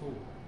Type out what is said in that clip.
と。